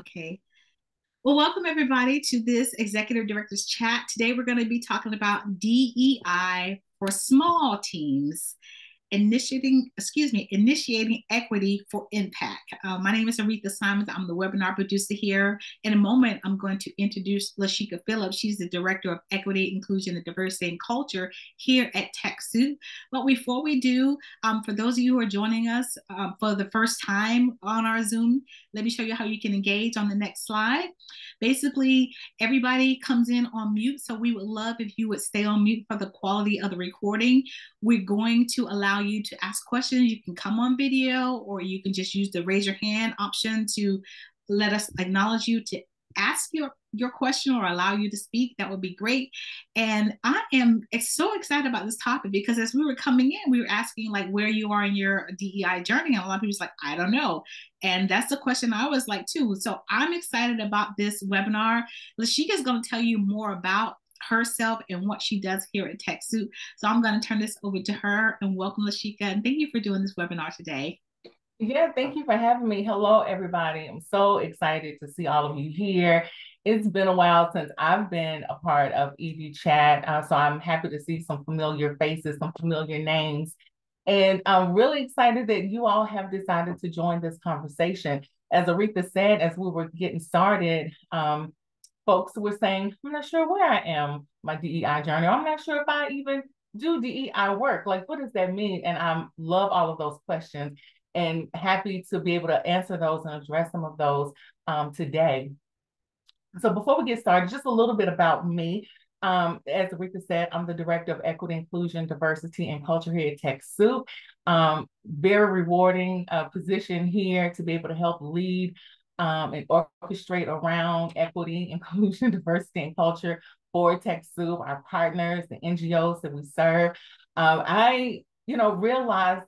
Okay. Well, welcome everybody to this Executive Directors Chat. Today we're going to be talking about DEI for small teams initiating, excuse me, initiating equity for impact. Uh, my name is Aretha Simons. I'm the webinar producer here. In a moment, I'm going to introduce LaCheka Phillips. She's the Director of Equity, Inclusion, and Diversity and Culture here at TechSoup. But before we do, um, for those of you who are joining us uh, for the first time on our Zoom, let me show you how you can engage on the next slide. Basically, everybody comes in on mute, so we would love if you would stay on mute for the quality of the recording. We're going to allow you to ask questions. You can come on video or you can just use the raise your hand option to let us acknowledge you to ask your your question or allow you to speak that would be great and i am so excited about this topic because as we were coming in we were asking like where you are in your dei journey and a lot of people people's like i don't know and that's the question i was like too so i'm excited about this webinar LaCheka is going to tell you more about herself and what she does here at TechSoup. So I'm going to turn this over to her and welcome LaCheka and thank you for doing this webinar today. Yeah, thank you for having me. Hello, everybody. I'm so excited to see all of you here. It's been a while since I've been a part of ED Chat, uh, so I'm happy to see some familiar faces, some familiar names. And I'm really excited that you all have decided to join this conversation. As Aretha said, as we were getting started, um, folks were saying, I'm not sure where I am, my DEI journey. I'm not sure if I even do DEI work. Like, what does that mean? And I love all of those questions and happy to be able to answer those and address some of those um, today. So before we get started, just a little bit about me. Um, as Aretha said, I'm the Director of Equity, Inclusion, Diversity, and Culture here at TechSoup. Um, very rewarding uh, position here to be able to help lead um, and orchestrate around equity, inclusion, diversity, and culture for TechSoup, our partners, the NGOs that we serve. Um, I, you know, realized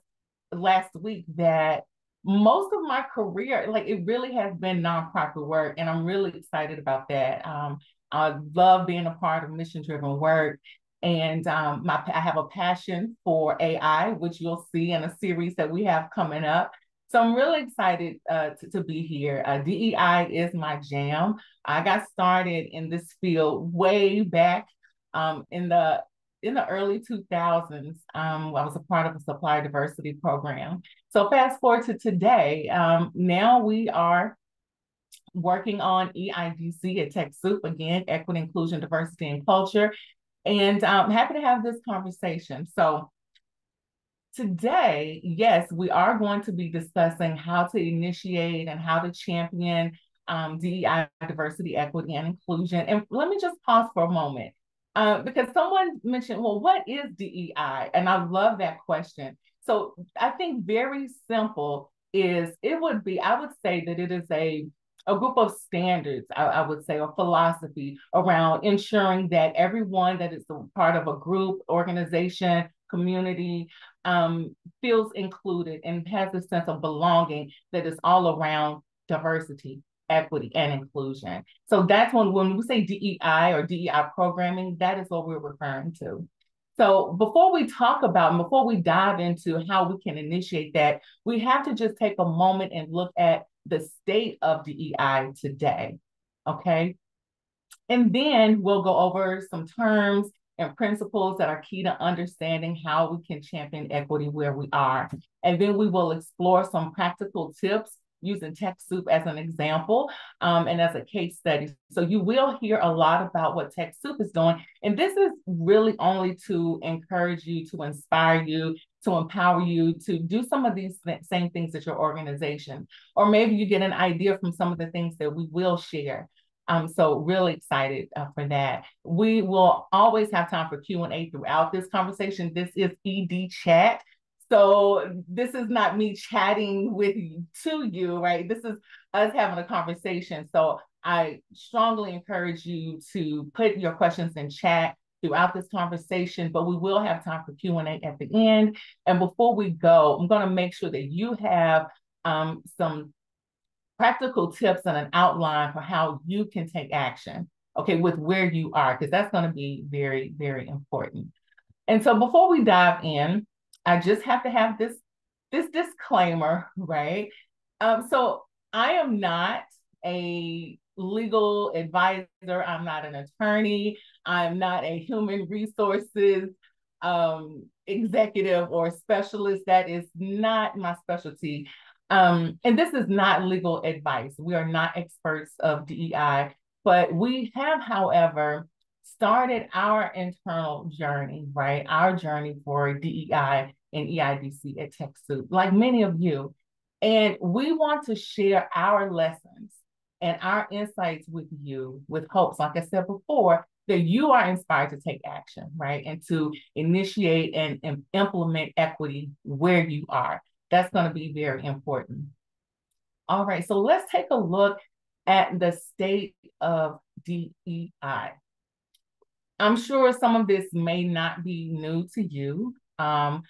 last week that most of my career, like it really has been nonprofit work, and I'm really excited about that. Um, I love being a part of mission-driven work, and um, my I have a passion for AI, which you'll see in a series that we have coming up. So I'm really excited uh, to, to, be here. Uh, DEI is my jam. I got started in this field way back um, in the in the early 2000s. Um, I was a part of a supplier diversity program. So fast forward to today. Um, now we are working on EIDC at TechSoup again, equity, inclusion, diversity, and culture. And I'm um, happy to have this conversation. So today, yes, we are going to be discussing how to initiate and how to champion um, DEI, diversity, equity, and inclusion. And let me just pause for a moment uh, because someone mentioned, well, what is DEI? And I love that question. So I think very simple is it would be, I would say that it is a a group of standards, I, I, would say, or philosophy around ensuring that everyone that is part of a group, organization, community um, feels included and has a sense of belonging that is all around diversity, equity, and inclusion. So that's when, when we say DEI or DEI programming, that is what we're referring to. So before we talk about, and before we dive into how we can initiate that, we have to just take a moment and look at the state of DEI today. Okay. And then we'll go over some terms and principles that are key to understanding how we can champion equity where we are. And then we will explore some practical tips using TechSoup as an example um, and as a case study. So you will hear a lot about what TechSoup is doing. And this is really only to encourage you, to inspire you, to empower you to do some of these th- same things at your organization. Or maybe you get an idea from some of the things that we will share. I'm so really excited uh, for that. We will always have time for Q&A throughout this conversation. This is ED Chat. So this is not me chatting with you to you, right? This is us having a conversation. So I strongly encourage you to put your questions in chat throughout this conversation, but we will have time for Q&A at the end. And before we go, I'm going to make sure that you have um, some practical tips and an outline for how you can take action, okay, with where you are, because that's going to be very, very important. And so before we dive in, I just have to have this this disclaimer, right? Um, so I am not a legal advisor. I'm not an attorney. I'm not a human resources um, executive or specialist. That is not my specialty. Um, and this is not legal advice. We are not experts of DEI, but we have, however, started our internal journey, right? Our journey for DEI and EIDC at TechSoup, like many of you. And we want to share our lessons and our insights with you with hopes, like I said before, that you are inspired to take action, right? And to initiate and, and implement equity where you are. That's going to be very important. All right, so let's take a look at the state of DEI. I'm sure some of this may not be new to you, um,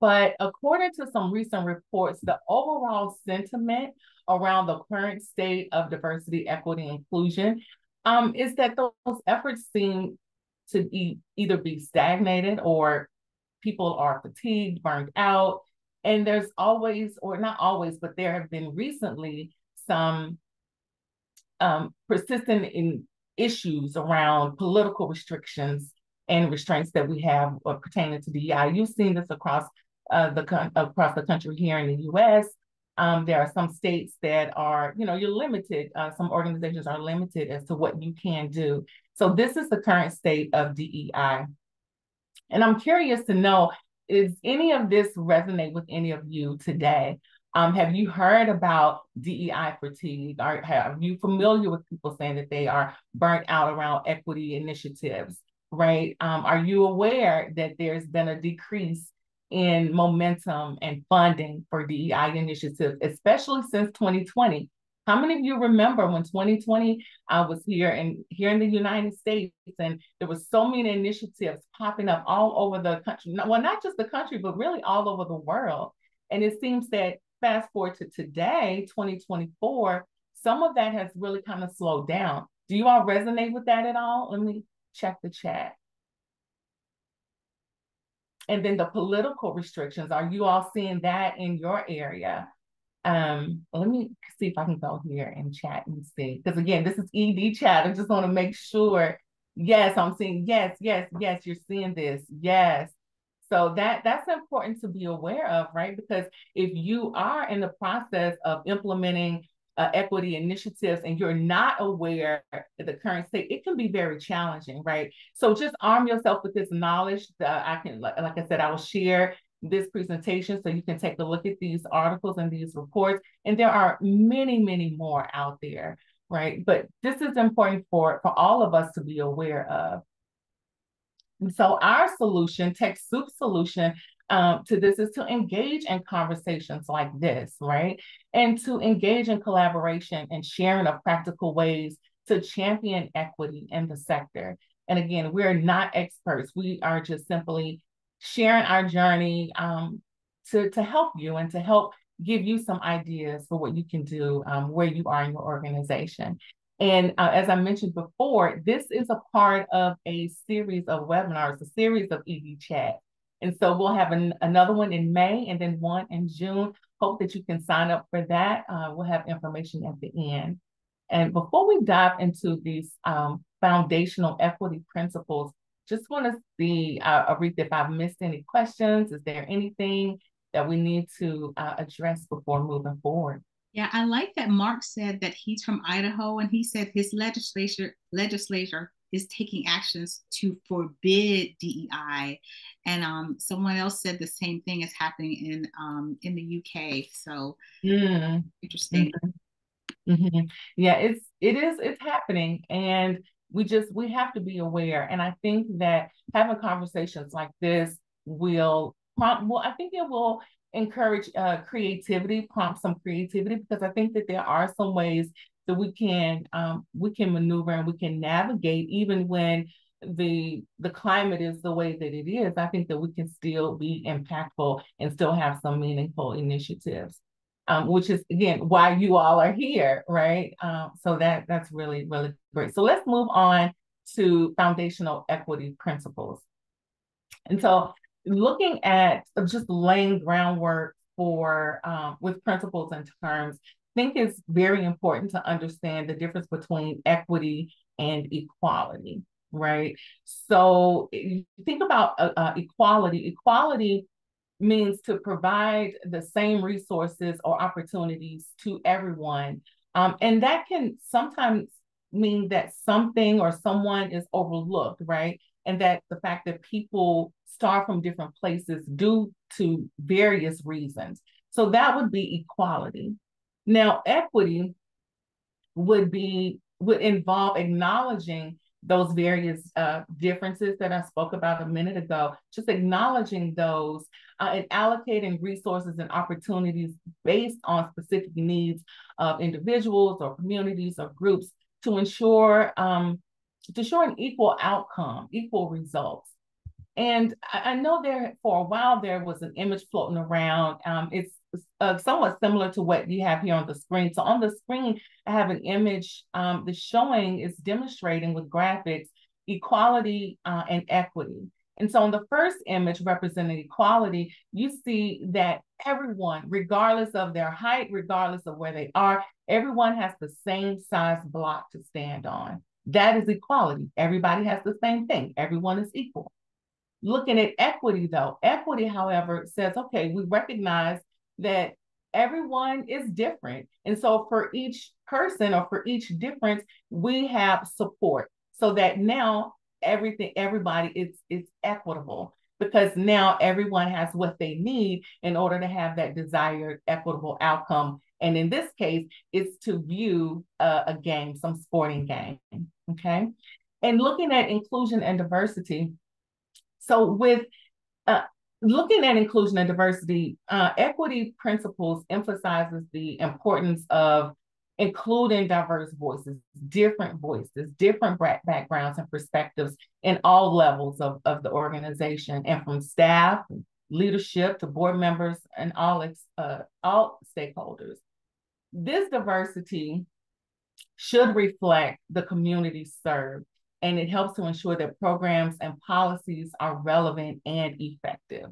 but according to some recent reports, the overall sentiment around the current state of diversity, equity, inclusion um, is that those efforts seem to be either be stagnated or people are fatigued, burned out. And there's always, or not always, but there have been recently some um, persistent in issues around political restrictions and restraints that we have uh, pertaining to DEI. You've seen this across uh, the across the country here in the U.S. Um, there are some states that are, you know, you're limited. Uh, some organizations are limited as to what you can do. So this is the current state of DEI. And I'm curious to know, is any of this resonate with any of you today? Um, have you heard about DEI fatigue? Are, are you familiar with people saying that they are burnt out around equity initiatives, right? Um, are you aware that there's been a decrease in momentum and funding for DEI initiatives, especially since 2020. How many of you remember when 2020 I was here and here in the United States, and there was so many initiatives popping up all over the country? Well, not just the country, but really all over the world. And it seems that fast forward to today, 2024, some of that has really kind of slowed down. Do you all resonate with that at all? Let me check the chat. And then the political restrictions, are you all seeing that in your area? Um, let me see if I can go here and chat and see. Because again, this is ED chat. I just want to make sure. Yes, I'm seeing yes, yes, yes, you're seeing this. Yes. So that that's important to be aware of, right? Because if you are in the process of implementing uh, equity initiatives and you're not aware of the current state, it can be very challenging, right? So just arm yourself with this knowledge that I can, like, like I said, I will share this presentation so you can take a look at these articles and these reports. And there are many, many more out there, right? But this is important for, for all of us to be aware of. So our solution, TechSoup solution, um, to this is to engage in conversations like this, right? And to engage in collaboration and sharing of practical ways to champion equity in the sector. And again, we're not experts. We are just simply sharing our journey um, to, to help you and to help give you some ideas for what you can do um, where you are in your organization. And uh, as I mentioned before, this is a part of a series of webinars, a series of ED chat and so we'll have an, another one in May and then one in June. Hope that you can sign up for that. Uh, we'll have information at the end. And before we dive into these um, foundational equity principles, just want to see, uh, Aretha, if I've missed any questions. Is there anything that we need to uh, address before moving forward? Yeah, I like that Mark said that he's from Idaho and he said his legislature legislature is taking actions to forbid DEI. And um, someone else said the same thing is happening in um, in the UK. So mm. interesting. Mm-hmm. Mm-hmm. Yeah, it's it is it's happening, and we just we have to be aware. And I think that having conversations like this will prompt. Well, I think it will encourage uh, creativity, prompt some creativity, because I think that there are some ways that we can um, we can maneuver and we can navigate even when the the climate is the way that it is. I think that we can still be impactful and still have some meaningful initiatives um, which is again why you all are here right? Um, so that that's really really great. So let's move on to foundational equity principles. And so looking at just laying groundwork for um, with principles and terms I think it's very important to understand the difference between equity and equality, right? So think about uh, uh, equality. Equality means to provide the same resources or opportunities to everyone. Um, and that can sometimes mean that something or someone is overlooked, right? And that the fact that people start from different places due to various reasons. So that would be equality. Now, equity would be would involve acknowledging those various uh, differences that I spoke about a minute ago, just acknowledging those uh, and allocating resources and opportunities based on specific needs of individuals or communities or groups to ensure um, to show an equal outcome, equal results. And I, I, know there for a while there was an image floating around. Um, it's uh, somewhat similar to what you have here on the screen. So on the screen, I have an image um, that's showing, is demonstrating with graphics equality uh, and equity. And so in the first image representing equality, you see that everyone, regardless of their height, regardless of where they are, everyone has the same size block to stand on. That is equality. Everybody has the same thing. Everyone is equal. Looking at equity, though, equity, however, says, okay, we recognize that everyone is different. And so for each person or for each difference, we have support so that now everything, everybody is, is equitable because now everyone has what they need in order to have that desired equitable outcome. And in this case, it's to view a, a game, some sporting game. Okay. And looking at inclusion and diversity. So with uh, looking at inclusion and diversity, uh, equity principles emphasizes the importance of including diverse voices, different voices, different backgrounds and perspectives in all levels of, of the organization and from staff, leadership to board members and all, uh, all stakeholders. This diversity should reflect the community served and it helps to ensure that programs and policies are relevant and effective.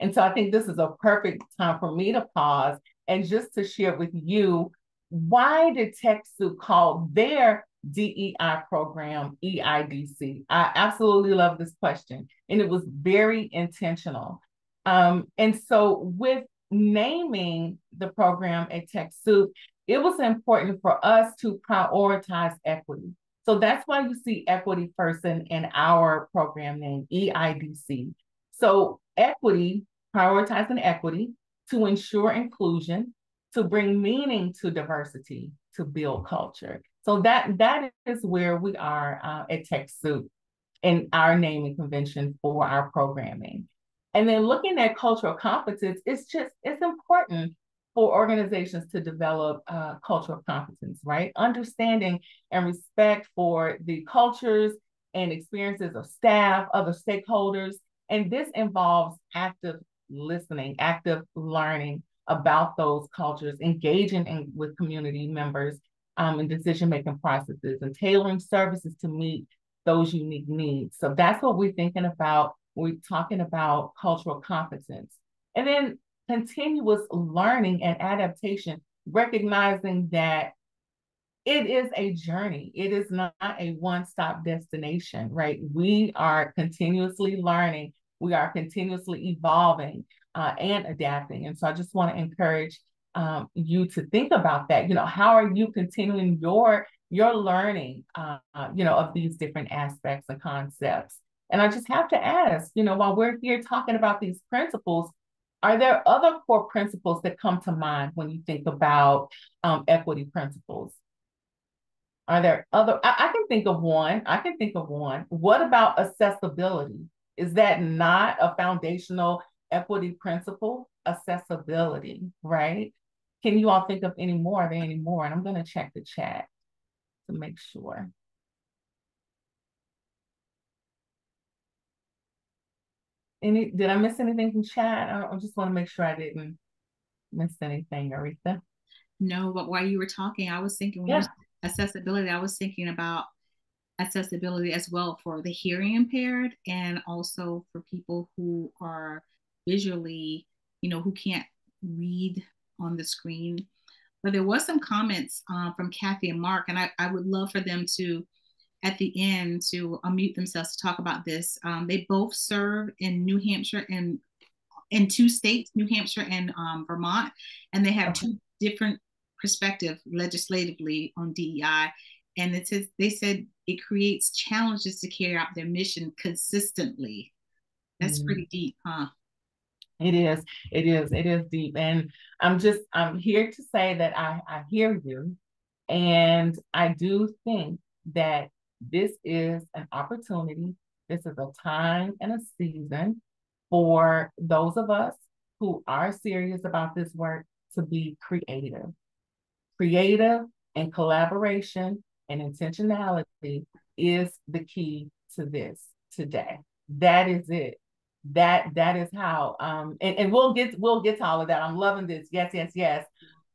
And so I think this is a perfect time for me to pause and just to share with you why did TechSoup call their DEI program EIDC? I absolutely love this question, and it was very intentional. Um, and so, with naming the program at TechSoup, it was important for us to prioritize equity. So that's why you see equity first in, in our program name, EIDC. So equity, prioritizing equity to ensure inclusion, to bring meaning to diversity, to build culture. So that that is where we are uh, at TechSoup in our naming convention for our programming. And then looking at cultural competence, it's just it's important for organizations to develop uh, cultural competence, right? Understanding and respect for the cultures and experiences of staff, other stakeholders. And this involves active listening, active learning, about those cultures, engaging in, with community members um, in decision making processes, and tailoring services to meet those unique needs. So that's what we're thinking about. We're talking about cultural competence. And then continuous learning and adaptation, recognizing that it is a journey. It is not a one stop destination, right? We are continuously learning, we are continuously evolving uh, and adapting. And so I just want to encourage um, you to think about that. You know, how are you continuing your your learning, uh, you know, of these different aspects and concepts? And I just have to ask, you know, while we're here talking about these principles, are there other core principles that come to mind when you think about um, equity principles? Are there other? I, I, can think of one. I can think of one. What about accessibility? Is that not a foundational equity principle, accessibility, right? Can you all think of any more? Are there any more? And I'm going to check the chat to make sure. Any, did I miss anything from chat? I, I just want to make sure I didn't miss anything, Aretha. No, but while you were talking, I was thinking yeah. accessibility, I was thinking about accessibility as well for the hearing impaired and also for people who are visually, you know, who can't read on the screen. but there was some comments uh, from Kathy and Mark, and I, I would love for them to, at the end, to unmute themselves to talk about this. Um, they both serve in New Hampshire and in two states, New Hampshire and um, Vermont, and they have okay. two different perspective legislatively on DEI. And it says they said it creates challenges to carry out their mission consistently. That's mm-hmm. pretty deep, huh? It is. It is. It is deep. And I'm just I'm here to say that I I hear you, and I do think that this is an opportunity. This is a time and a season for those of us who are serious about this work to be creative. Creative and collaboration and intentionality is the key to this today. That is it. That that is how um and, and we'll get we'll get to all of that. I'm loving this. Yes, yes, yes.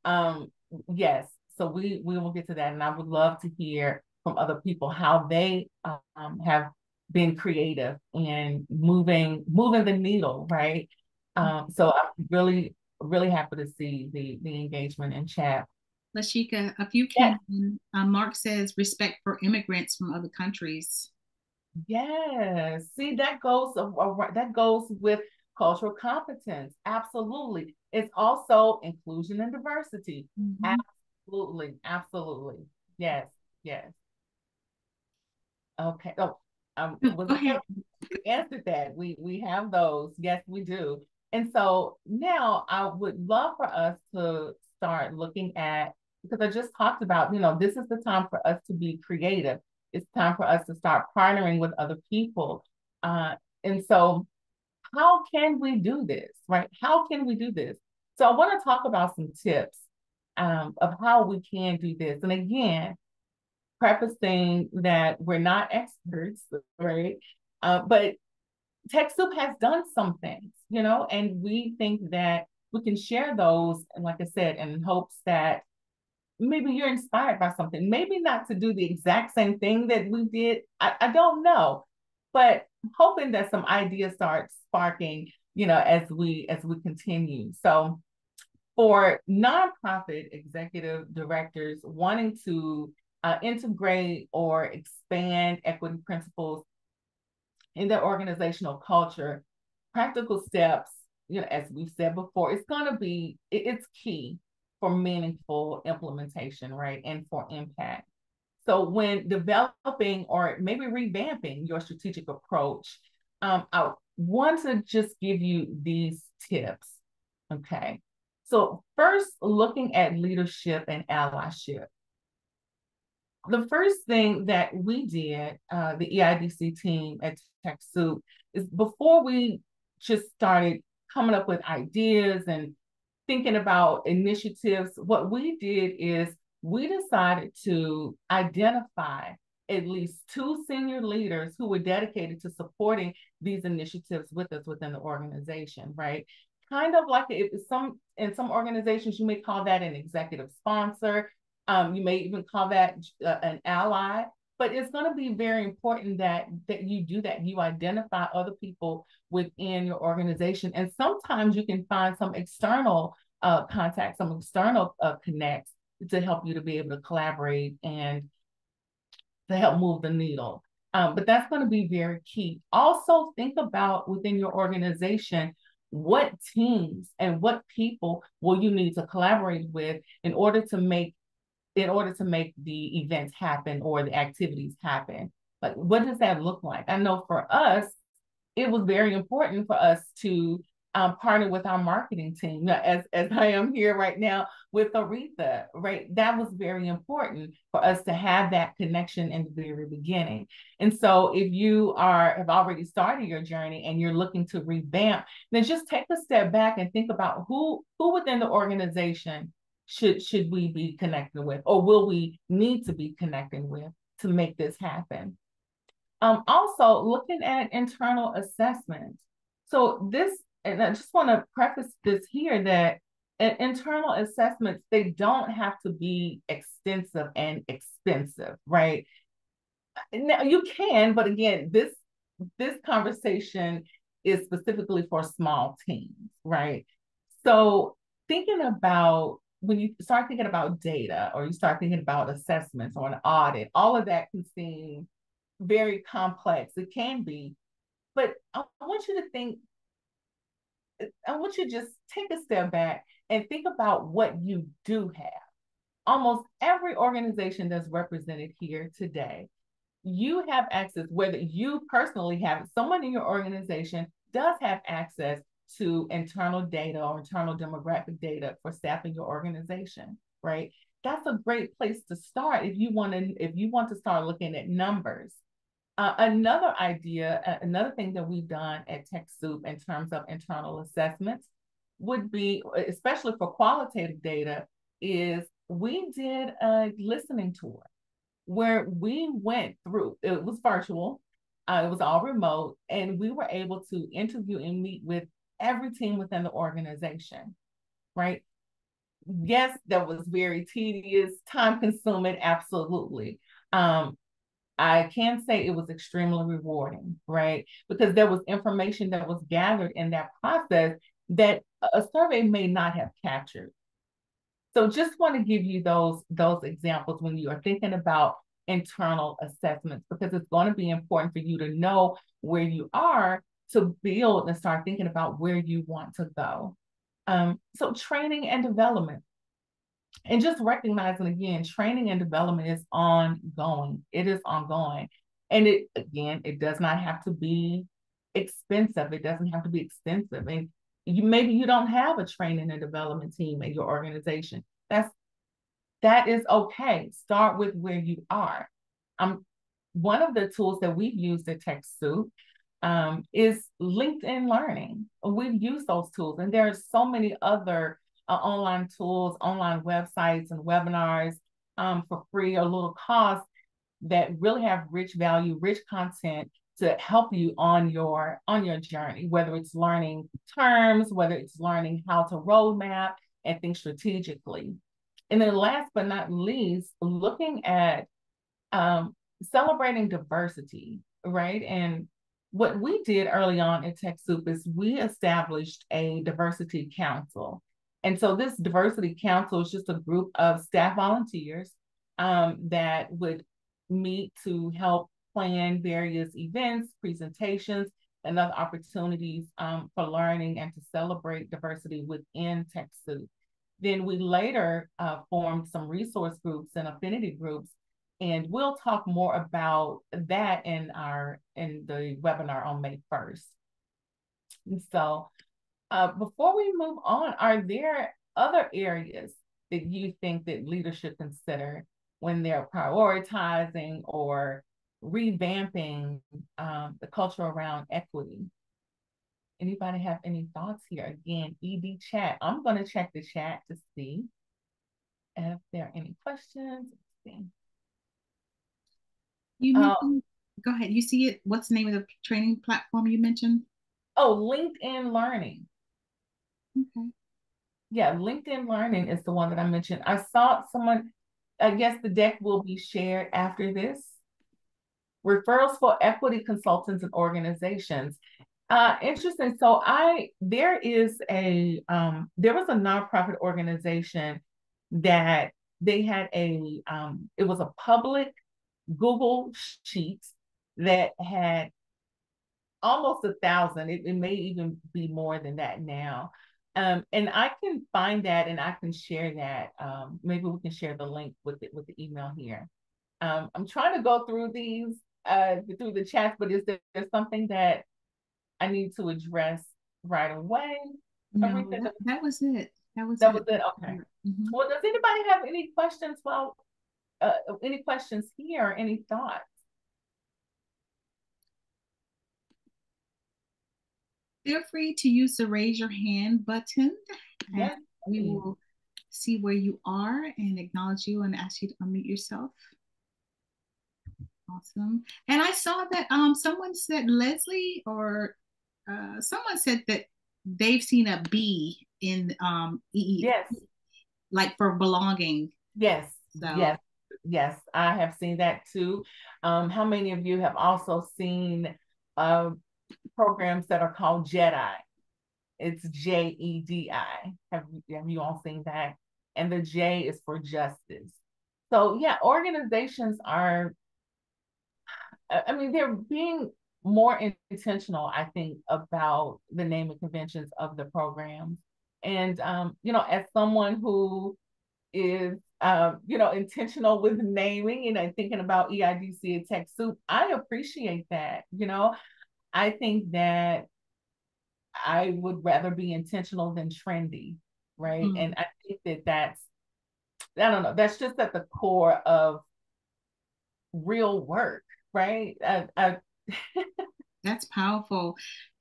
Um yes. So we we will get to that and I would love to hear from other people how they um have been creative and moving moving the needle, right? Um, so I'm really really happy to see the the engagement in chat. LaCheka, a few came yeah. uh, Mark says respect for immigrants from other countries. Yes, see that goes that goes with cultural competence. Absolutely, it's also inclusion and diversity. Mm-hmm. Absolutely, absolutely. Yes, yes. Okay. Oh, um, was answered that. We we have those. Yes, we do. And so now I would love for us to start looking at because I just talked about, you know, this is the time for us to be creative. It's time for us to start partnering with other people. Uh, and so, how can we do this, right? How can we do this? So, I want to talk about some tips um, of how we can do this. And again, prefacing that we're not experts, right? Uh, but TechSoup has done some things, you know, and we think that we can share those, and like I said, in hopes that maybe you're inspired by something. Maybe not to do the exact same thing that we did. I, I don't know, but hoping that some ideas start sparking, you know, as we as we continue. So for nonprofit executive directors wanting to uh, integrate or expand equity principles in their organizational culture, practical steps, you know, as we've said before, it's going to be, it, it's key for meaningful implementation, right? And for impact. So when developing or maybe revamping your strategic approach, um, I want to just give you these tips. Okay. So first, looking at leadership and allyship the first thing that we did, uh, the EIDC team at TechSoup, is before we just started coming up with ideas and thinking about initiatives, what we did is we decided to identify at least two senior leaders who were dedicated to supporting these initiatives with us within the organization, right? Kind of like if some in some organizations you may call that an executive sponsor. Um, you may even call that uh, an ally, but it's going to be very important that that you do that. You identify other people within your organization, and sometimes you can find some external uh, contacts, some external uh, connects to help you to be able to collaborate and to help move the needle. Um, but that's going to be very key. Also, think about within your organization what teams and what people will you need to collaborate with in order to make in order to make the events happen or the activities happen. Like, what does that look like? I know for us, it was very important for us to um, partner with our marketing team, as as I am here right now with Aretha. Right, that was very important for us to have that connection in the very beginning. And so, if you are have already started your journey and you're looking to revamp, then just take a step back and think about who who within the organization should should we be connecting with or will we need to be connecting with to make this happen? Um, also looking at internal assessments so this and i just want to preface this here that internal assessments they don't have to be extensive and expensive right? Now you can but again this this conversation is specifically for small teams right? So thinking about when you start thinking about data or you start thinking about assessments or an audit, all of that can seem very complex. It can be, but I want you to think, I want you to just take a step back and think about what you do have. Almost every organization that's represented here today, you have access, whether you personally have it, someone in your organization does have access to internal data or internal demographic data for staffing your organization, right? That's a great place to start if you want to if you want to start looking at numbers. Uh, another idea, another thing that we've done at TechSoup in terms of internal assessments would be, especially for qualitative data, is we did a listening tour where we went through, it was virtual, uh, it was all remote, and we were able to interview and meet with every team within the organization, right? Yes, that was very tedious, time consuming, absolutely. Um, I can say it was extremely rewarding, right? Because there was information that was gathered in that process that a survey may not have captured. So just want to give you those those examples when you are thinking about internal assessments because it's going to be important for you to know where you are to build and start thinking about where you want to go. Um, so training and development. And just recognizing again, training and development is ongoing. It is ongoing. And it again, it does not have to be expensive. It doesn't have to be expensive. And you maybe you don't have a training and development team at your organization. That's that is okay. Start with where you are. Um, one of the tools that we've used at TechSoup um, is LinkedIn Learning. We've used those tools, and there are so many other uh, online tools, online websites, and webinars um, for free or little cost that really have rich value, rich content to help you on your on your journey, whether it's learning terms, whether it's learning how to roadmap and think strategically. And then last but not least, looking at um, celebrating diversity, right? And what we did early on at TechSoup is we established a diversity council. And so this diversity council is just a group of staff volunteers um, that would meet to help plan various events, presentations, and other opportunities um, for learning and to celebrate diversity within TechSoup. Then we later uh, formed some resource groups and affinity groups, and we'll talk more about that in our in the webinar on May 1st. And so uh, before we move on, are there other areas that you think that leaders should consider when they're prioritizing or revamping um, the culture around equity. Anybody have any thoughts here? Again, ED chat. I'm going to check the chat to see if there are any questions. Let's see. You uh, go ahead. You see it. What's the name of the training platform you mentioned? Oh, LinkedIn Learning. Okay. Yeah, LinkedIn Learning is the one that I mentioned. I saw someone, I guess the deck will be shared after this referrals for equity consultants and organizations. Uh, interesting. So I there is a um, there was a nonprofit organization that they had a um, it was a public Google Sheets that had almost a thousand. It, it may even be more than that now. Um, and I can find that and I can share that. Um, maybe we can share the link with it with the email here. Um, I'm trying to go through these uh, through the chat, but is there something that I need to address right away? No, that, that, was it. That was that it. was it. Okay. Mm-hmm. Well, does anybody have any questions? Well, uh, any questions here? Any thoughts? Feel free to use the raise your hand button. Yes. we will see where you are and acknowledge you and ask you to unmute yourself. Awesome. And I saw that um someone said Leslie or uh, someone said that they've seen a B in um EE. Yes. Like for belonging. Yes. So. Yes. Yes, I have seen that too. Um, how many of you have also seen uh, programs that are called JEDI? It's J E D I. Have, have you all seen that? and the J is for justice. So yeah, organizations are, I mean, they're being more intentional, I think, about the naming conventions of the programs. And um, you know, as someone who is um, you know, intentional with naming and know, thinking about EIDC and TechSoup, I appreciate that. You know, I think that I would rather be intentional than trendy, right? Mm-hmm. And I think that that's, I don't know, that's just at the core of real work, right? I, I that's powerful.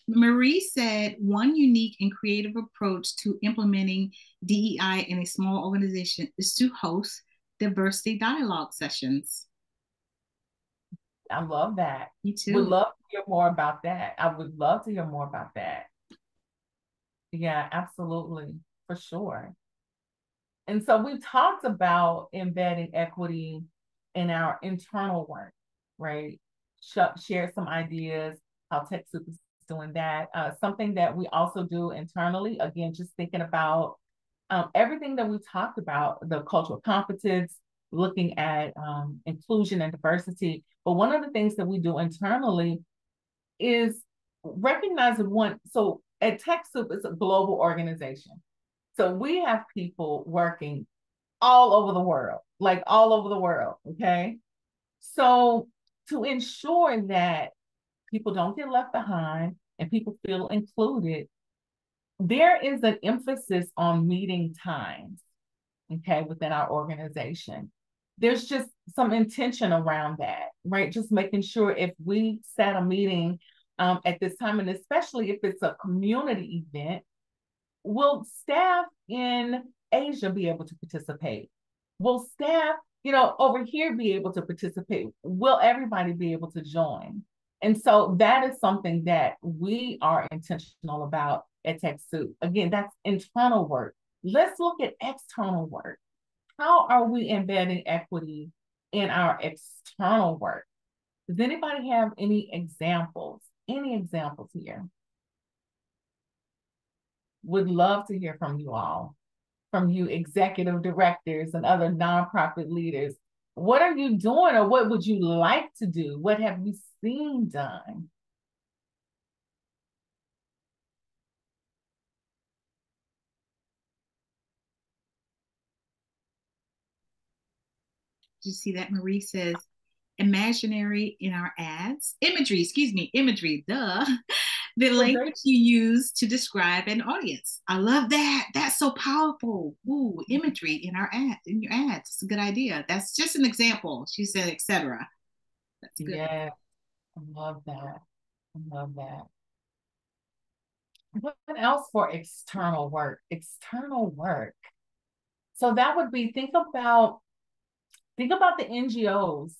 Marie said one unique and creative approach to implementing DEI in a small organization is to host diversity dialogue sessions. I love that. Me too. Would love to hear more about that. I would love to hear more about that. Yeah, absolutely, for sure. And so we've talked about embedding equity in our internal work, right? Sh- share some ideas how TechSoup is doing that. Uh, something that we also do internally, again, just thinking about um, everything that we talked about, the cultural competence, looking at um, inclusion and diversity. But one of the things that we do internally is recognizing one. So at TechSoup, it's a global organization. So we have people working all over the world, like all over the world. Okay. So to ensure that people don't get left behind and people feel included, there is an emphasis on meeting times, okay, within our organization. There's just some intention around that, right? Just making sure if we set a meeting um, at this time, and especially if it's a community event, will staff in Asia be able to participate? Will staff, you know, over here be able to participate? Will everybody be able to join? And so that is something that we are intentional about at TechSoup. Again, that's internal work. Let's look at external work. How are we embedding equity in our external work? Does anybody have any examples? Any examples here? Would love to hear from you all, from you executive directors and other nonprofit leaders. What are you doing or what would you like to do? What have you seen done? You see that? Marie says, imaginary in our ads, imagery, excuse me, imagery, duh. The language you use to describe an audience. I love that. That's so powerful. Ooh, imagery in our ads, in your ads. It's a good idea. That's just an example. She said, etc. That's good. Yeah, I love that. I love that. What else for external work? External work. So that would be think about think about the NGOs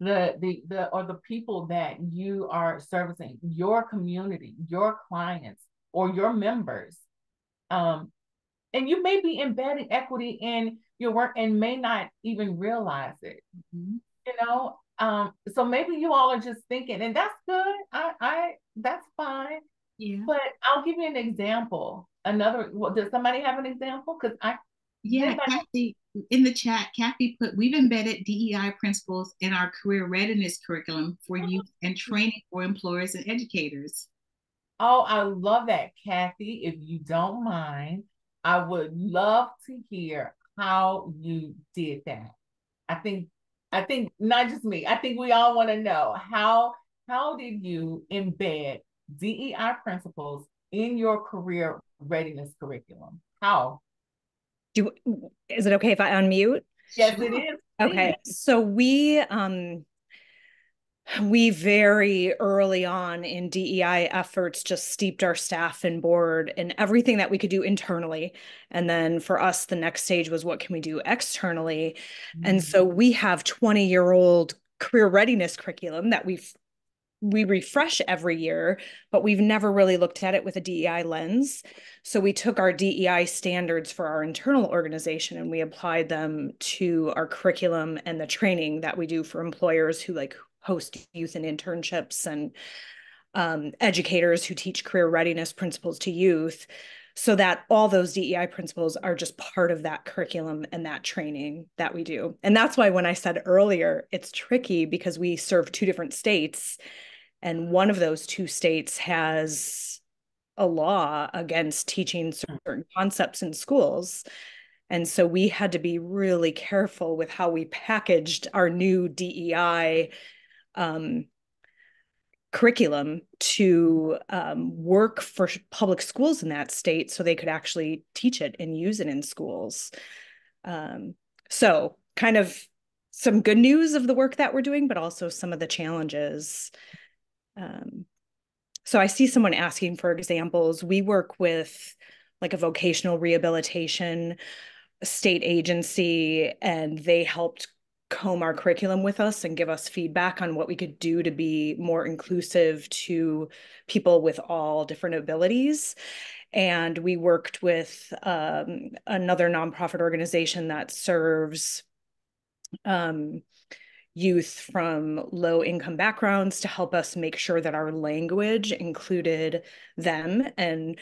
the the the or the people that you are servicing your community your clients or your members. Um and you may be embedding equity in your work and may not even realize it mm-hmm. you know? Um so maybe you all are just thinking and that's good. I i that's fine. Yeah. But i'll give you an example. Another well, does somebody have an example? Because i yeah, Kathy, in the chat, Kathy put, we've embedded DEI principles in our career readiness curriculum for youth and training for employers and educators. Oh, I love that, Kathy. If you don't mind, I would love to hear how you did that. I think, I think not just me. I think we all want to know how how did you embed DEI principles in your career readiness curriculum? How? Do is it okay if I unmute? Yes, it is. Okay. So we um we very early on in DEI efforts just steeped our staff and board in everything that we could do internally. And then for us, the next stage was what can we do externally? Mm-hmm. And so we have 20 year old career readiness curriculum that we've we refresh every year, but we've never really looked at it with a DEI lens. So we took our DEI standards for our internal organization and we applied them to our curriculum and the training that we do for employers who like host youth and internships and um, educators who teach career readiness principles to youth. so that all those DEI principles are just part of that curriculum and that training that we do. And that's why when I said earlier, it's tricky because we serve two different states, and one of those two states has a law against teaching certain concepts in schools. And so we had to be really careful with how we packaged our new DEI um, curriculum to um, work for public schools in that state so they could actually teach it and use it in schools. Um, so, kind of some good news of the work that we're doing, but also some of the challenges. Um, so, I see someone asking for examples. We work with like a vocational rehabilitation state agency, and they helped comb our curriculum with us and give us feedback on what we could do to be more inclusive to people with all different abilities. And we worked with um, another nonprofit organization that serves um, youth from low income backgrounds to help us make sure that our language included them and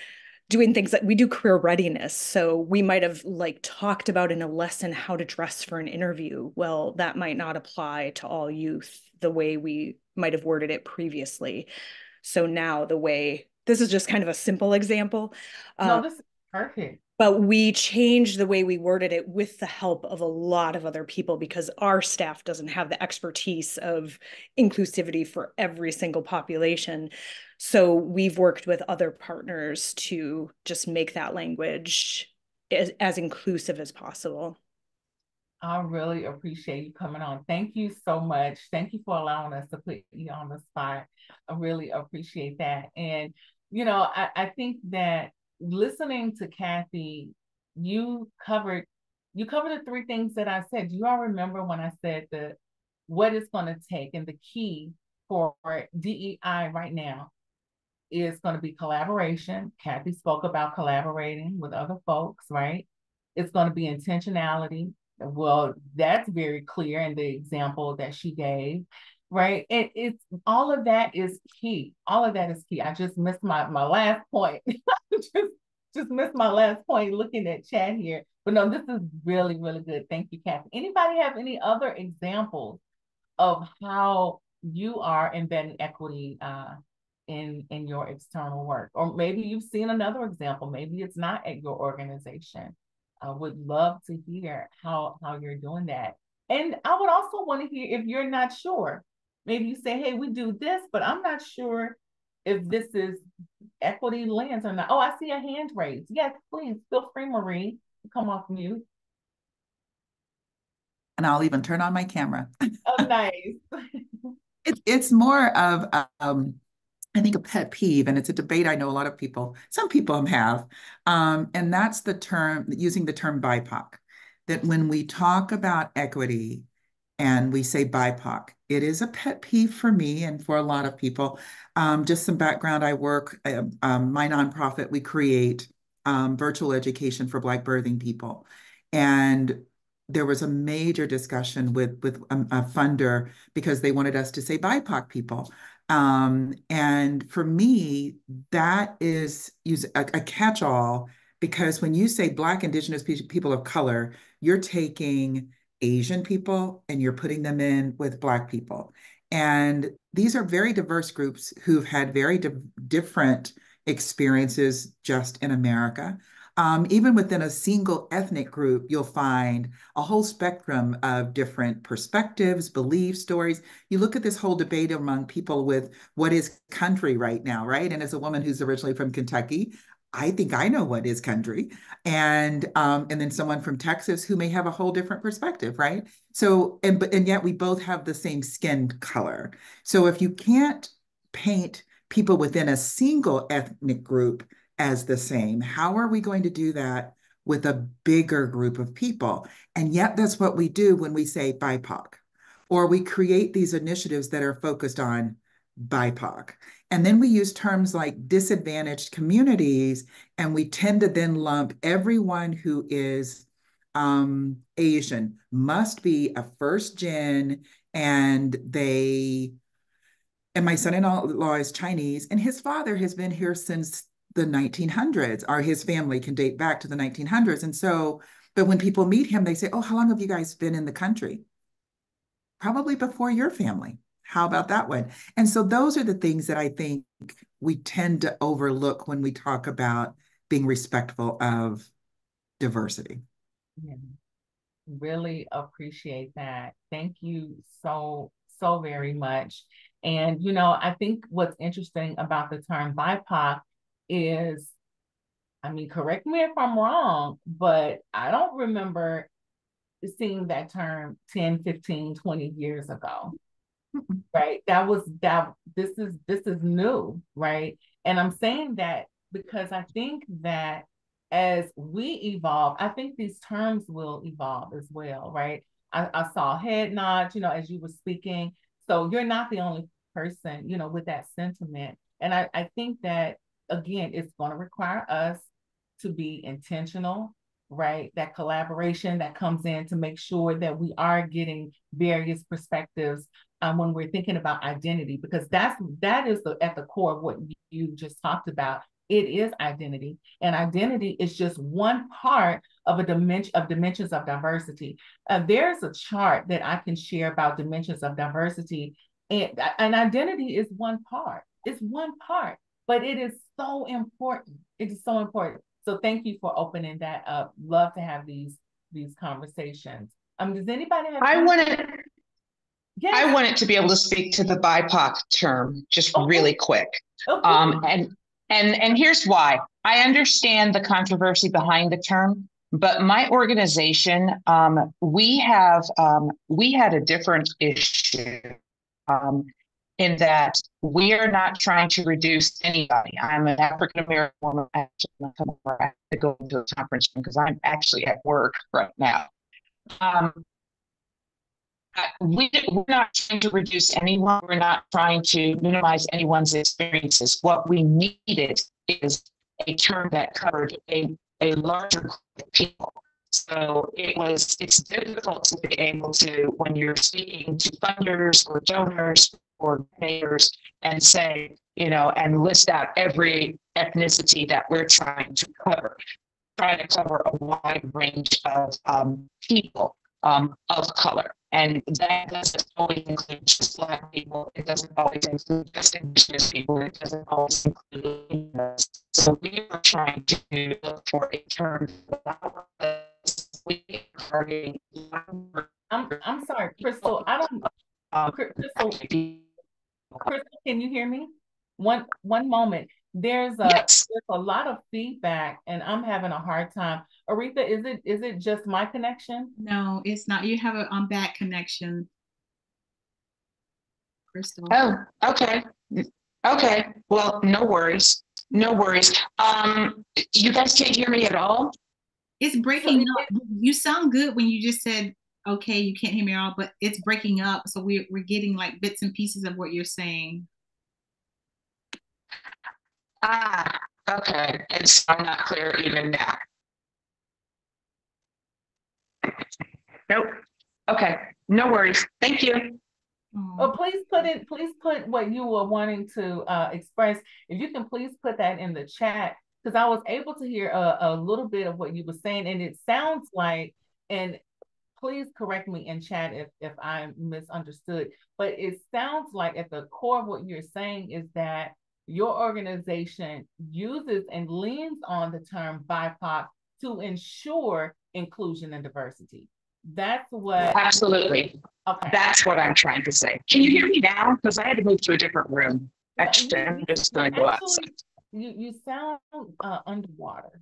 doing things that we do career readiness. So we might have like talked about in a lesson how to dress for an interview. Well, that might not apply to all youth the way we might have worded it previously. So now the way this is just kind of a simple example. No, uh, this is perfect but we changed the way we worded it with the help of a lot of other people because our staff doesn't have the expertise of inclusivity for every single population so we've worked with other partners to just make that language as, as inclusive as possible I really appreciate you coming on. Thank you so much. Thank you for allowing us to put you on the spot. I really appreciate that. And, you know, I, I think that listening to Kathy, you covered you covered the three things that I said. Do you all remember when I said the what it's going to take and the key for DEI right now is going to be collaboration. Kathy spoke about collaborating with other folks, right? It's going to be intentionality. Well, that's very clear in the example that she gave right? And it's all of that is key. All of that is key. I just missed my my last point. just just missed my last point looking at chat here. But no, this is really, really good. Thank you, Kathy. Anybody have any other examples of how you are embedding equity uh, in in your external work? Or maybe you've seen another example. Maybe it's not at your organization. I would love to hear how how you're doing that. And I would also want to hear if you're not sure, Maybe you say, hey, we do this, but I'm not sure if this is equity lens or not. Oh, I see a hand raised. Yes, please feel free, Marie, to come off mute. And I'll even turn on my camera. Oh, nice. it, it's more of, um, I think, a pet peeve, and it's a debate I know a lot of people, some people have, um, and that's the term, using the term BIPOC, that when we talk about equity and we say BIPOC, it is a pet peeve for me and for a lot of people. Um, just some background, I work, uh, um, my nonprofit, we create um, virtual education for Black birthing people. And there was a major discussion with, with a, a funder because they wanted us to say BIPOC people. Um, and for me, that is use a, a catch-all because when you say Black, Indigenous people of color, you're taking Asian people and you're putting them in with Black people. And these are very diverse groups who've had very di different experiences just in America. Um, even within a single ethnic group, you'll find a whole spectrum of different perspectives, beliefs, stories. You look at this whole debate among people with what is country right now, right? And as a woman who's originally from Kentucky, I think I know what is country, and um, and then someone from Texas who may have a whole different perspective, right? So and but and yet we both have the same skin color. So if you can't paint people within a single ethnic group as the same, how are we going to do that with a bigger group of people? And yet that's what we do when we say BIPOC, or we create these initiatives that are focused on BIPOC. And then we use terms like disadvantaged communities, and we tend to then lump everyone who is um, Asian must be a first gen, and they, and my son in law is Chinese, and his father has been here since the 1900s, or his family can date back to the 1900s. And so, but when people meet him, they say, Oh, how long have you guys been in the country? Probably before your family. How about that one? And so, those are the things that I think we tend to overlook when we talk about being respectful of diversity. Yeah. Really appreciate that. Thank you so, so very much. And, you know, I think what's interesting about the term BIPOC is, I mean, correct me if I'm wrong, but I don't remember seeing that term 10, 15, 20 years ago. Right. That was that this is this is new, right? And I'm saying that because I think that as we evolve, I think these terms will evolve as well, right? I, I saw head nods, you know, as you were speaking. So you're not the only person, you know, with that sentiment. And I, I think that, again, it's going to require us to be intentional, right? That collaboration that comes in to make sure that we are getting various perspectives um, when we're thinking about identity, because that's that is the, at the core of what you just talked about. It is identity and identity is just one part of a dimension of dimensions of diversity. Uh, there's a chart that i can share about dimensions of diversity and an identity is one part it's one part but it is so important it is so important. So thank you for opening that up. Love to have these these conversations. Um does anybody have i want to yeah. I wanted to be able to speak to the BIPOC term just okay. really quick. Okay. Um, and and and here's why. I understand the controversy behind the term, but my organization, um, we have um, we had a different issue um, in that we are not trying to reduce anybody. I'm an African American woman. I have to go to a conference because I'm actually at work right now. Um, we, we're not trying to reduce anyone. We're not trying to minimize anyone's experiences. What we needed is a term that covered a, a larger group of people. So it was it's difficult to be able to when you're speaking to funders or donors or payers and say, you know, and list out every ethnicity that we're trying to cover, trying to cover a wide range of um, people um, of color. And that doesn't always include just Black people. It doesn't always include just Indigenous people. It doesn't always include us. So we are trying to look for a term we I'm, I'm sorry, Crystal. I don't. Uh, Crystal, Crystal, can you hear me? One one moment. There's a yes. there's a lot of feedback, and I'm having a hard time. Aretha, is it is it just my connection? No, it's not. You have a on bad connection. Crystal. Oh, okay. Okay. Well, no worries. No worries. Um, you guys can't hear me at all. It's breaking so, up. You sound good when you just said okay, you can't hear me at all, but it's breaking up. So we're we're getting like bits and pieces of what you're saying. Ah, okay. It's not clear even now. Nope. Okay. No worries. Thank you. Well, please put it, please put what you were wanting to uh, express. If you can please put that in the chat, because I was able to hear a, a little bit of what you were saying. And it sounds like, and please correct me in chat if, if I misunderstood, but it sounds like at the core of what you're saying is that your organization uses and leans on the term BIPOC to ensure inclusion and diversity. That's what. Absolutely. Okay. That's what I'm trying to say. Can you hear me now? Because I had to move to a different room. Actually, I'm just going to go outside. You, you sound uh, underwater.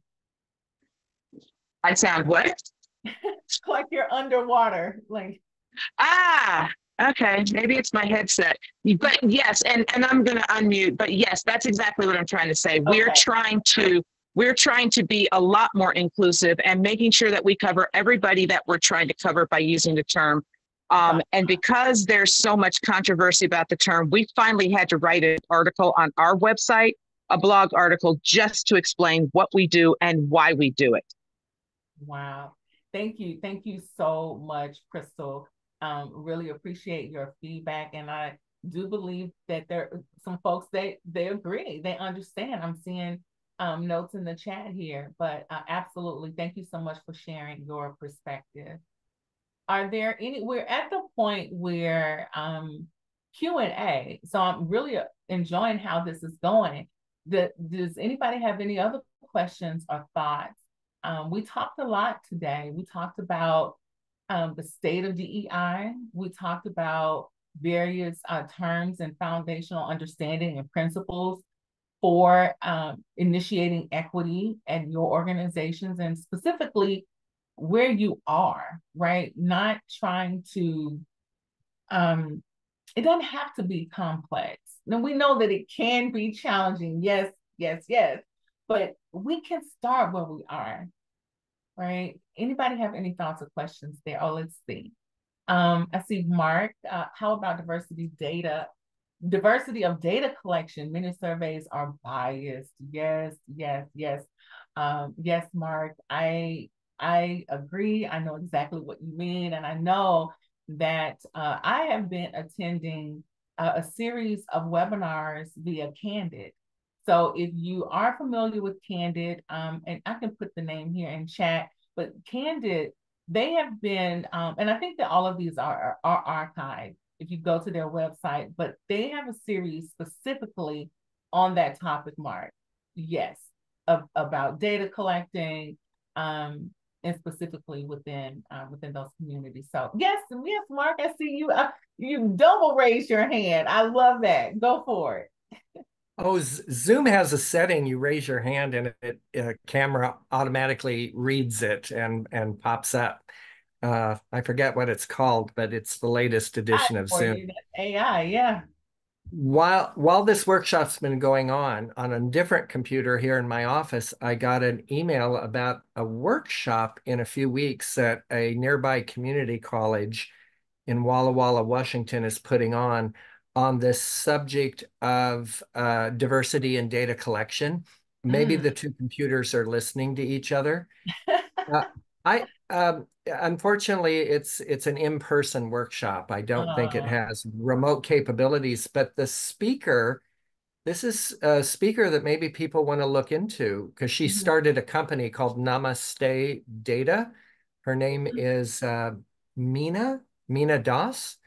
I sound what? like you're underwater. Like. Ah, Okay, maybe it's my headset. But yes, and and I'm going to unmute. But yes, that's exactly what I'm trying to say. Okay. We're trying to we're trying to be a lot more inclusive and making sure that we cover everybody that we're trying to cover by using the term. Um, and because there's so much controversy about the term, we finally had to write an article on our website, a blog article, just to explain what we do and why we do it. Wow. Thank you. Thank you so much, Crystal um, really appreciate your feedback. And I do believe that there are some folks they they agree, they understand. I'm seeing um, notes in the chat here, but uh, absolutely, thank you so much for sharing your perspective. Are there any? We're at the point where um, Q and A. So I'm really enjoying how this is going. The, does anybody have any other questions or thoughts? Um, we talked a lot today. We talked about um, the state of DEI. We talked about various uh, terms and foundational understanding and principles for um, initiating equity at your organizations and specifically where you are, right? Not trying to, um, it doesn't have to be complex. Now we know that it can be challenging. Yes, yes, yes. But we can start where we are, right? Anybody have any thoughts or questions there? Oh, let's see. Um, I see Mark. Uh, how about diversity data? Diversity of data collection. Many surveys are biased. Yes, yes, yes. Um, yes, Mark. I I agree. I know exactly what you mean, and I know that uh, I have been attending a, a series of webinars via Candid. So if you are familiar with Candid, um, and I can put the name here in chat, but Candid they have been, um, and I think that all of these are, are, archived if you go to their website, but they have a series specifically on that topic, Mark. Yes, of, about data collecting, um, and specifically within uh, within those communities. So yes, yes, Mark, I see you. Uh, you double raise your hand. I love that. Go for it. Oh, Zoom has a setting. You raise your hand, and it, a camera automatically reads it and and pops up. Uh, I forget what it's called, but it's the latest edition of Zoom. AI, yeah. While while this workshop's been going on on a different computer here in my office, I got an email about a workshop in a few weeks that a nearby community college in Walla Walla, Washington, is putting on on this subject of uh, diversity and data collection. Maybe mm. the two computers are listening to each other. uh, I um, unfortunately it's it's an in-person workshop. I don't think it has remote capabilities, but the speaker, this is a speaker that maybe people want to look into because she mm-hmm. started a company called Namaste Data. Her name mm-hmm. is uh, Mina Meena Das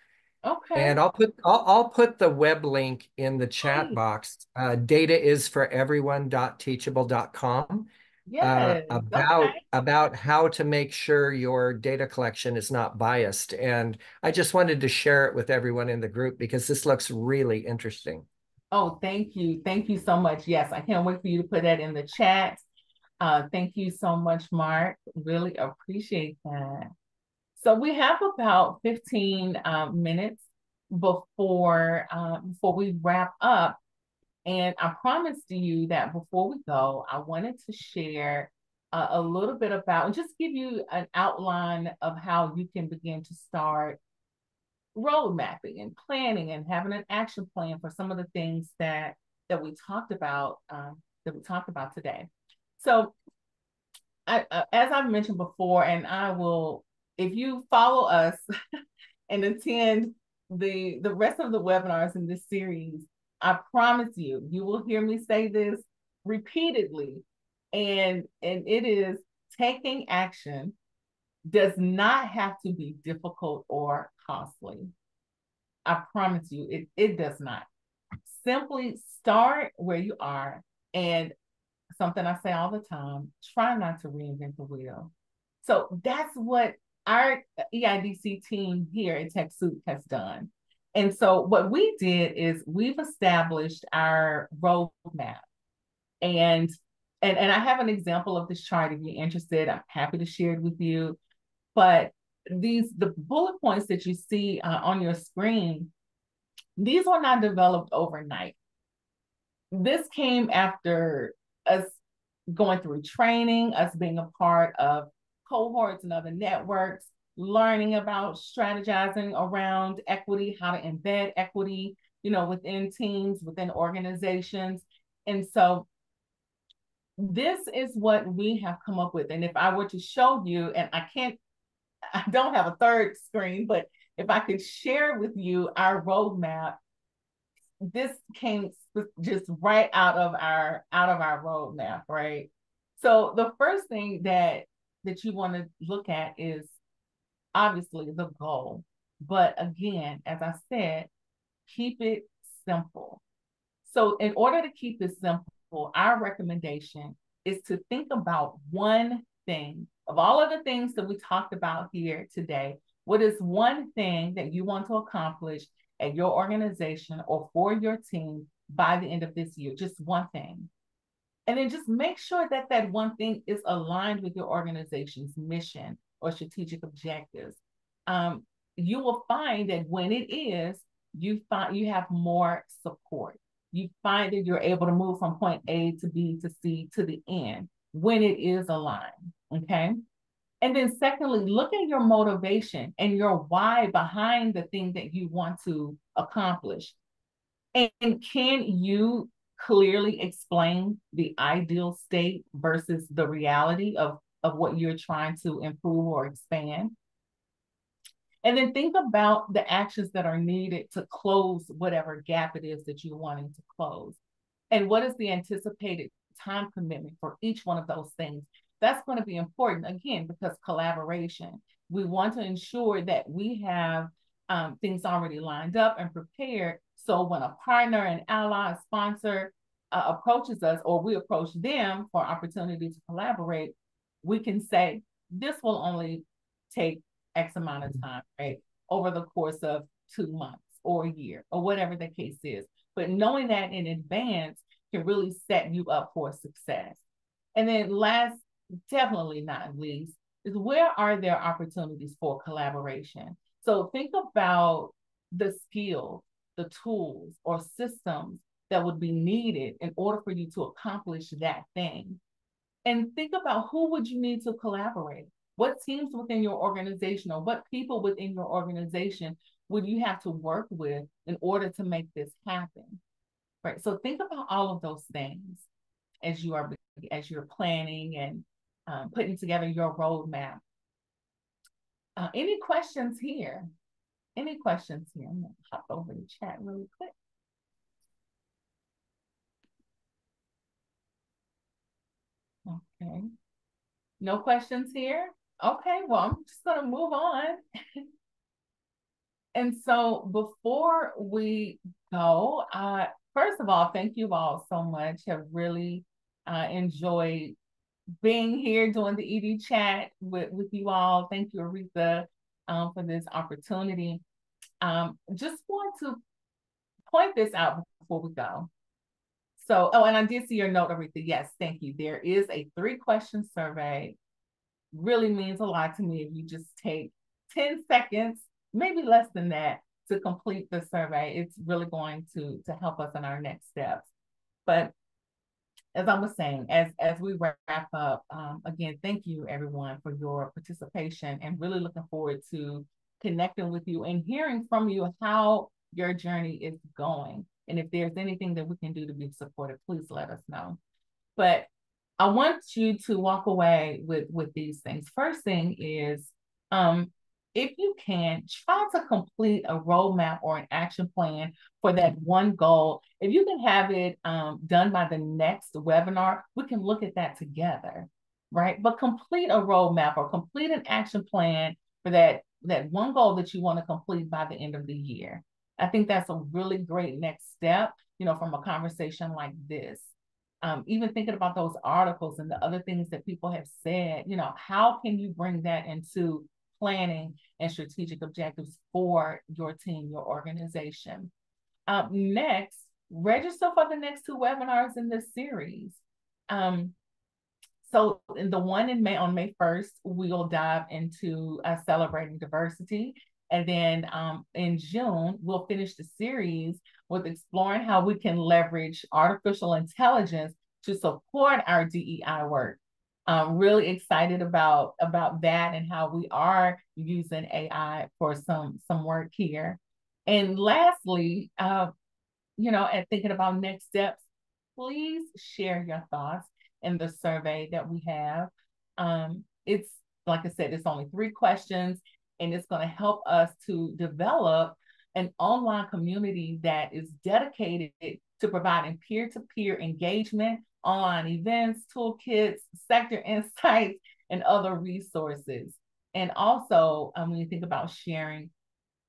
Okay. And I'll put I'll, I'll put the web link in the chat box. Uh, data is for everyone.teachable.com. Uh, yes, uh, about okay. about how to make sure your data collection is not biased. And I just wanted to share it with everyone in the group because this looks really interesting. Oh, thank you. Thank you so much. Yes, I can't wait for you to put that in the chat. Uh, thank you so much, Mark. Really appreciate that. So we have about 15 uh, minutes before uh, before we wrap up. And I promised to you that before we go, I wanted to share a little bit about, and just give you an outline of how you can begin to start road mapping and planning and having an action plan for some of the things that that we talked about um, that we talked about today. So, I, uh, as I've mentioned before, and I will if you follow us and attend the the rest of the webinars in this series, I promise you, you will hear me say this repeatedly. And and it is taking action does not have to be difficult or costly. I promise you, it, it does not. Simply start where you are. And something I say all the time try not to reinvent the wheel. So that's what our EIDC team here at TechSoup has done. And so what we did is we've established our roadmap. And and, and I have an example of this chart if you're interested. I'm happy to share it with you. But these the bullet points that you see uh, on your screen, these were not developed overnight. This came after us going through training, us being a part of cohorts and other networks, learning about strategizing around equity, how to embed equity, you know, within teams, within organizations. And so this is what we have come up with. And if I were to show you, and I can't, I don't have a third screen, but if I could share with you our roadmap, this came just right out of our out of our roadmap, right? So the first thing that that you want to look at is obviously the goal. But again, as I said, keep it simple. So in order to keep it simple, our recommendation is to think about one thing of all of the things that we talked about here today. What is one thing that you want to accomplish at your organization or for your team by the end of this year? Just one thing. And then just make sure that that one thing is aligned with your organization's mission or strategic objectives. Um, you will find that when it is, you find you have more support. You find that you're able to move from point A to B to C to the end when it is aligned. Okay. And then, secondly, look at your motivation and your why behind the thing that you want to accomplish. And, and can you clearly explain the ideal state versus the reality of, of what you're trying to improve or expand? And then think about the actions that are needed to close whatever gap it is that you're wanting to close. And what is the anticipated time commitment for each one of those things? That's going to be important again because collaboration. We want to ensure that we have um, things already lined up and prepared. So when a partner, an ally, a sponsor uh, approaches us or we approach them for opportunity to collaborate, we can say, this will only take X amount of time, right? Over the course of two months or a year or whatever the case is. But knowing that in advance can really set you up for success. And then last, definitely not least, is where are there opportunities for collaboration? So think about the skills, the tools or systems that would be needed in order for you to accomplish that thing. And think about who would you need to collaborate? What teams within your organization or what people within your organization would you have to work with in order to make this happen? Right. So think about all of those things as you are as you're planning and um, putting together your roadmap. Uh, any questions here? Any questions here? I'm gonna hop over the chat really quick. Okay. No questions here? Okay, well, I'm just going to move on. and so before we go, uh, first of all, thank you all so much. Have really uh, enjoyed being here doing the ED chat with, with you all. Thank you, Aretha, um, for this opportunity. Um, just want to point this out before we go. So, oh, and I did see your note, Aretha. Yes, thank you. There is a three question survey really means a lot to me if you just take 10 seconds, maybe less than that, to complete the survey. It's really going to, to help us in our next steps. But as I was saying, as, as we wrap up, um, again, thank you everyone for your participation and really looking forward to connecting with you and hearing from you how your journey is going. And if there's anything that we can do to be supportive, please let us know. But I want you to walk away with with these things. First thing is, um, if you can, try to complete a roadmap or an action plan for that one goal. If you can have it um, done by the next webinar, we can look at that together, right? But complete a roadmap or complete an action plan for that that one goal that you want to complete by the end of the year. I think that's a really great next step, you know, from a conversation like this um, even thinking about those articles and the other things that people have said, you know, how can you bring that into planning and strategic objectives for your team, your organization? Um, next, register for the next two webinars in this series. Um, so in the one in May on May 1st, we'll dive into uh, celebrating diversity. And then um, in June, we'll finish the series with exploring how we can leverage artificial intelligence to support our DEI work. I'm really excited about, about that and how we are using AI for some, some work here. And lastly, uh, you know, and thinking about next steps, please share your thoughts in the survey that we have. Um, it's like I said, it's only three questions, and it's going to help us to develop an online community that is dedicated to providing peer-to-peer engagement, online events, toolkits, sector insights, and other resources. And also, um, when you think about sharing,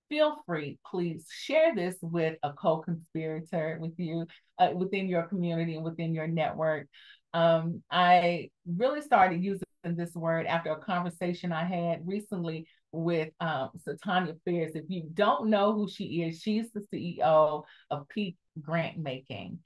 feel free, please share this with a co-conspirator with you uh, within your community and within your network. Um, I really started using this word after a conversation I had recently with um, Satonya Fierce. If you don't know who she is, she's the CEO of Peak Grant Making.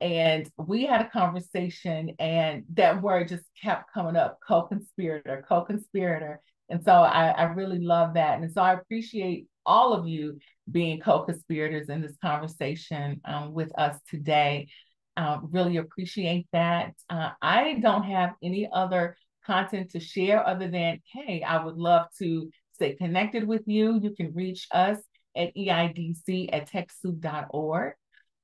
And we had a conversation, and that word just kept coming up co conspirator, co conspirator. And so I, I really love that. And so I appreciate all of you being co conspirators in this conversation um, with us today. Uh, really appreciate that. Uh, I don't have any other content to share other than, hey, I would love to stay connected with you. You can reach us at EIDC at TechSoup.org.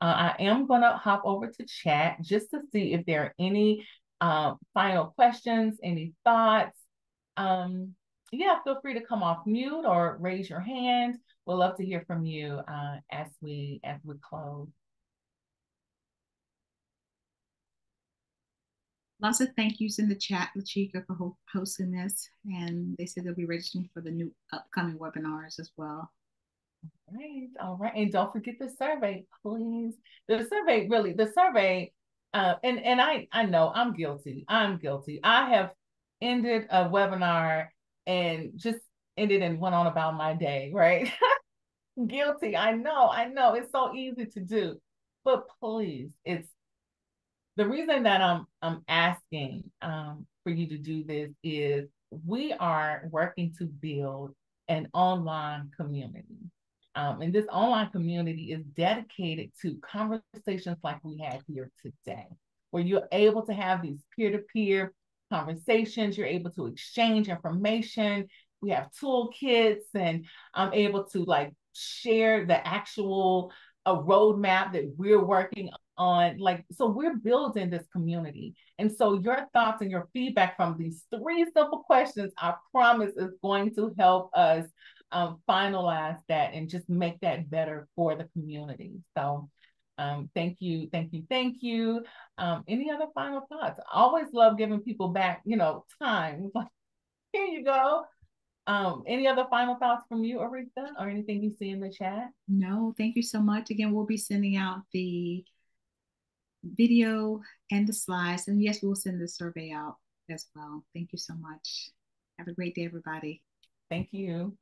Uh, I am going to hop over to chat just to see if there are any uh, final questions, any thoughts. Um, yeah, feel free to come off mute or raise your hand. We'd love to hear from you uh, as we as we close. Lots of thank yous in the chat, LaCheka, for ho hosting this. And they said they'll be registering for the new upcoming webinars as well. All right, all right. And don't forget the survey, please. The survey, really, the survey, uh, and, and I, I know I'm guilty. I'm guilty. I have ended a webinar and just ended and went on about my day, right? guilty. I know, I know. It's so easy to do. But please, it's the reason that I'm I'm asking um, for you to do this is we are working to build an online community. Um, and this online community is dedicated to conversations like we had here today, where you're able to have these peer-to-peer conversations, you're able to exchange information. We have toolkits, and I'm able to like share the actual a roadmap that we're working on like so we're building this community. And so your thoughts and your feedback from these three simple questions i promise is going to help us um, finalize that and just make that better for the community. So um, thank you thank you thank you. Um, any other final thoughts? I always love giving people back you know time. Here you go. Um, any other final thoughts from you, Aretha, or anything you see in the chat? No, thank you so much. Again, we'll be sending out the video and the slides. And yes, we'll send the survey out as well. Thank you so much. Have a great day, everybody. Thank you.